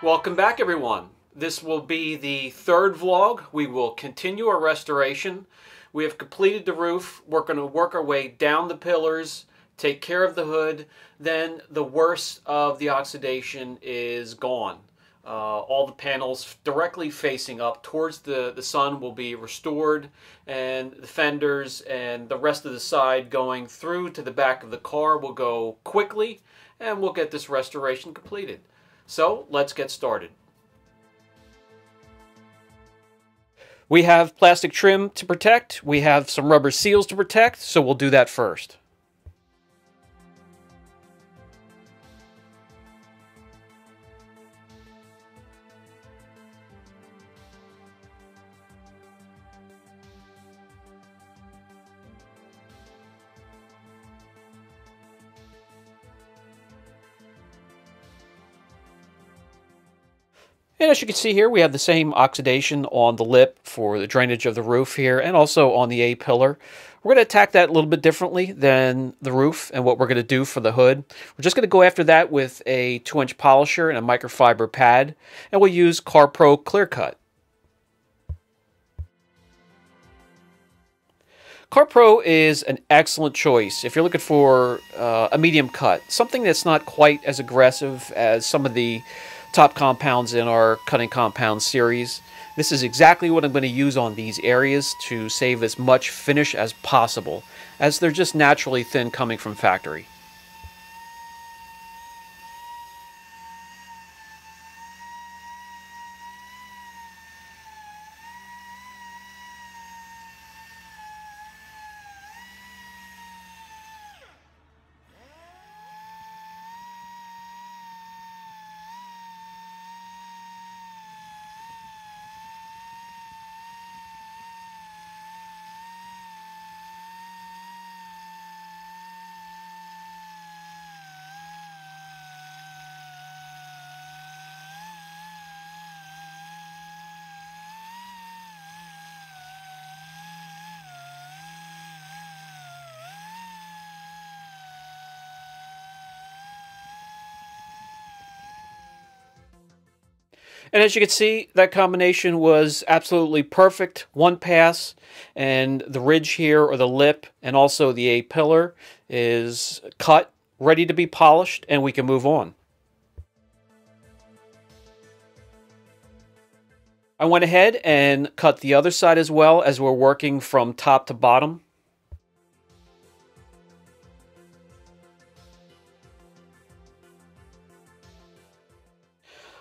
Welcome back, everyone. This will be the third vlog. We will continue our restoration. We have completed the roof. We're going to work our way down the pillars, take care of the hood. Then the worst of the oxidation is gone. Uh, all the panels directly facing up towards the, the sun will be restored, and the fenders and the rest of the side going through to the back of the car will go quickly, and we'll get this restoration completed. So let's get started. We have plastic trim to protect. We have some rubber seals to protect, so we'll do that first. And as you can see here, we have the same oxidation on the lip for the drainage of the roof here and also on the A-pillar. We're going to attack that a little bit differently than the roof and what we're going to do for the hood. We're just going to go after that with a 2-inch polisher and a microfiber pad, and we'll use CarPro Clear Cut. CarPro is an excellent choice if you're looking for uh, a medium cut, something that's not quite as aggressive as some of the top compounds in our cutting compound series. This is exactly what I'm going to use on these areas to save as much finish as possible, as they're just naturally thin coming from factory. And as you can see, that combination was absolutely perfect. One pass, and the ridge here, or the lip, and also the A pillar is cut, ready to be polished, and we can move on. I went ahead and cut the other side as well as we're working from top to bottom.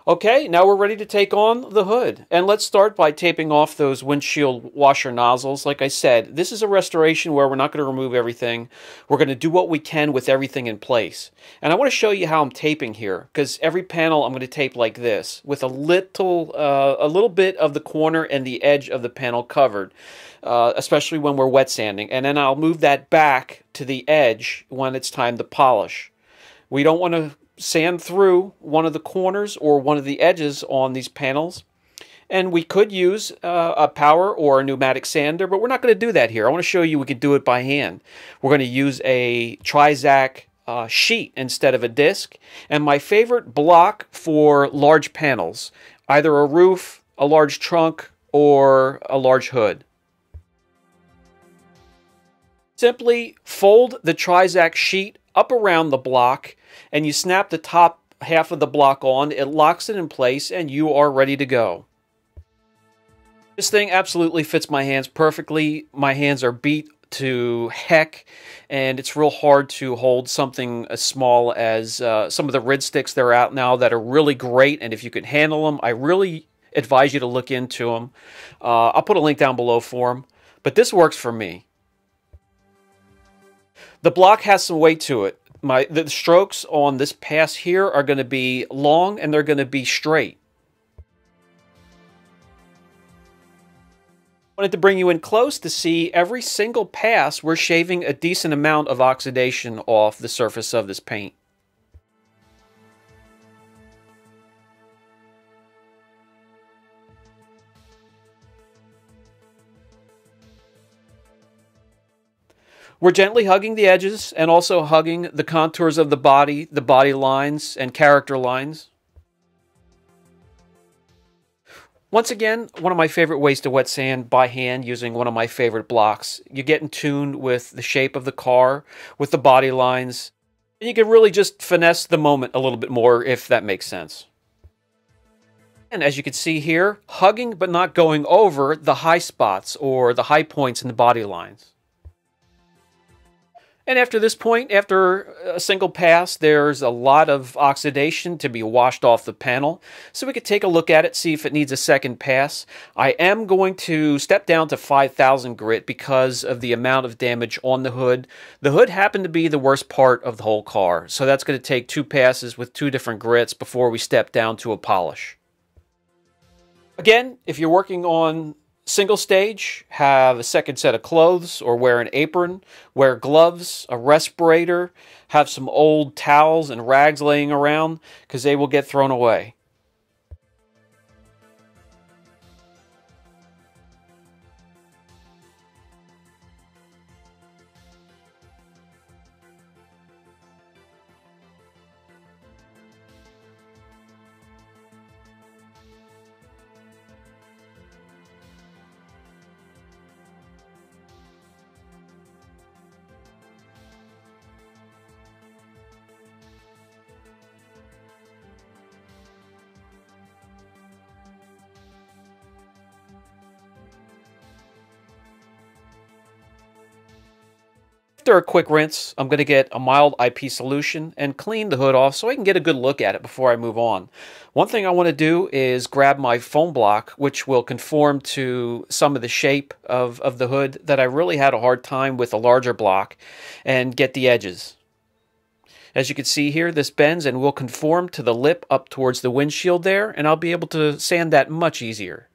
Okay, now we're ready to take on the hood. And let's start by taping off those windshield washer nozzles. Like I said, this is a restoration where we're not going to remove everything. We're going to do what we can with everything in place. And I want to show you how I'm taping here, because every panel I'm going to tape like this, with a little, uh, a little bit of the corner and the edge of the panel covered, uh, especially when we're wet sanding. And then I'll move that back to the edge when it's time to polish. We don't want to sand through one of the corners or one of the edges on these panels. And we could use uh, a power or a pneumatic sander, but we're not going to do that here. I want to show you we could do it by hand. We're going to use a Trizact uh, sheet instead of a disc. And my favorite block for large panels, either a roof, a large trunk, or a large hood. Simply fold the Trizact sheet up around the block and you snap the top half of the block on, it locks it in place, and you are ready to go. This thing absolutely fits my hands perfectly. My hands are beat to heck, and it's real hard to hold something as small as uh, some of the rid sticks that are out now that are really great. And if you can handle them, I really advise you to look into them. Uh, I'll put a link down below for them, but this works for me. The block has some weight to it my the strokes on this pass here are going to be long and they're going to be straight. Wanted to bring you in close to see every single pass we're shaving a decent amount of oxidation off the surface of this paint. We're gently hugging the edges and also hugging the contours of the body, the body lines, and character lines. Once again, one of my favorite ways to wet sand by hand using one of my favorite blocks. You get in tune with the shape of the car, with the body lines, and you can really just finesse the moment a little bit more if that makes sense. And as you can see here, hugging but not going over the high spots or the high points in the body lines. And after this point, after a single pass, there's a lot of oxidation to be washed off the panel. So we could take a look at it, see if it needs a second pass. I am going to step down to 5000 grit because of the amount of damage on the hood. The hood happened to be the worst part of the whole car. So that's going to take two passes with two different grits before we step down to a polish. Again, if you're working on single stage, have a second set of clothes or wear an apron, wear gloves, a respirator, have some old towels and rags laying around because they will get thrown away. After a quick rinse, I'm going to get a mild IP solution and clean the hood off so I can get a good look at it before I move on. One thing I want to do is grab my foam block, which will conform to some of the shape of, of the hood that I really had a hard time with a larger block, and get the edges. As you can see here, this bends and will conform to the lip up towards the windshield there, and I'll be able to sand that much easier.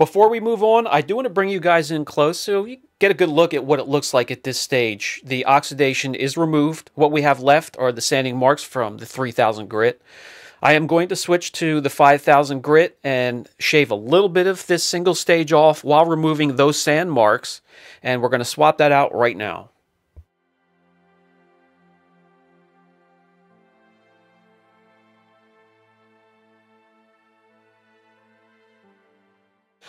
Before we move on, I do want to bring you guys in close so you get a good look at what it looks like at this stage. The oxidation is removed. What we have left are the sanding marks from the 3000 grit. I am going to switch to the 5000 grit and shave a little bit of this single stage off while removing those sand marks. And we're going to swap that out right now.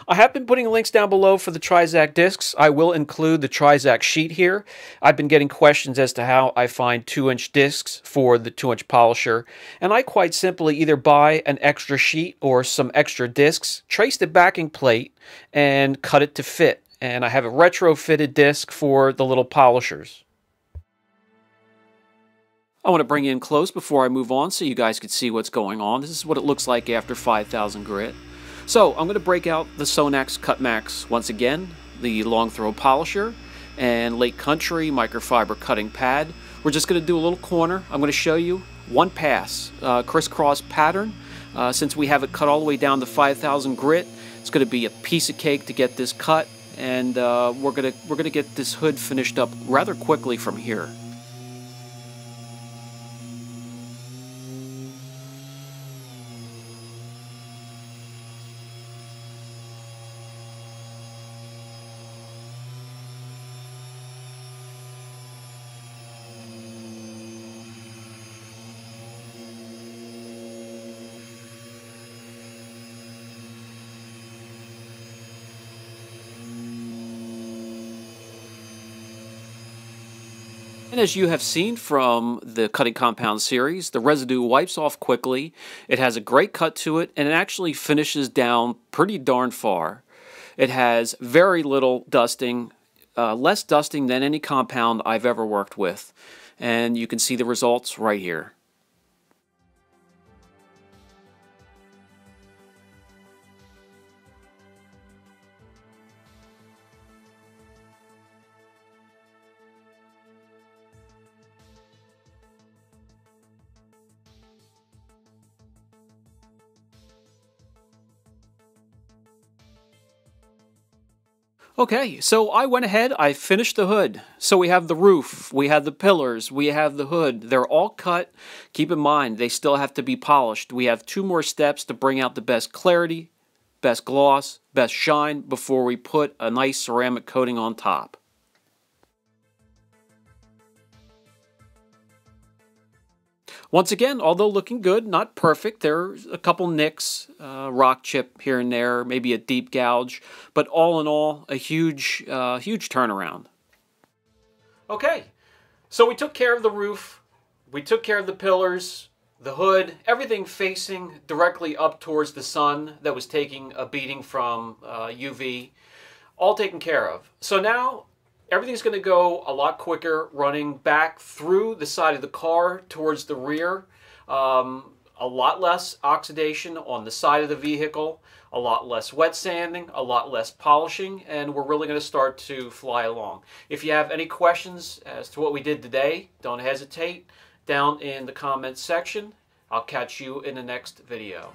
I have been putting links down below for the Trizact discs. I will include the Trizact sheet here. I've been getting questions as to how I find 2-inch discs for the 2-inch polisher, and I quite simply either buy an extra sheet or some extra discs, trace the backing plate, and cut it to fit. And I have a retrofitted disc for the little polishers. I want to bring you in close before I move on so you guys can see what's going on. This is what it looks like after 5000 grit. So I'm going to break out the Sonax Cutmax once again, the long throw polisher, and Lake Country microfiber cutting pad. We're just going to do a little corner. I'm going to show you one pass, uh, crisscross pattern. Uh, since we have it cut all the way down to 5,000 grit, it's going to be a piece of cake to get this cut, and uh, we're going to we're going to get this hood finished up rather quickly from here. And as you have seen from the cutting compound series, the residue wipes off quickly. It has a great cut to it, and it actually finishes down pretty darn far. It has very little dusting, uh, less dusting than any compound I've ever worked with. And you can see the results right here. Okay, so I went ahead, I finished the hood. So we have the roof, we have the pillars, we have the hood. They're all cut. Keep in mind, they still have to be polished. We have two more steps to bring out the best clarity, best gloss, best shine before we put a nice ceramic coating on top. Once again, although looking good, not perfect, there's a couple nicks, uh, rock chip here and there, maybe a deep gouge, but all in all, a huge, uh, huge turnaround. Okay, so we took care of the roof, we took care of the pillars, the hood, everything facing directly up towards the sun that was taking a beating from uh, UV, all taken care of. So now everything's going to go a lot quicker running back through the side of the car towards the rear. Um, a lot less oxidation on the side of the vehicle, a lot less wet sanding, a lot less polishing, and we're really going to start to fly along. If you have any questions as to what we did today, don't hesitate down in the comments section. I'll catch you in the next video.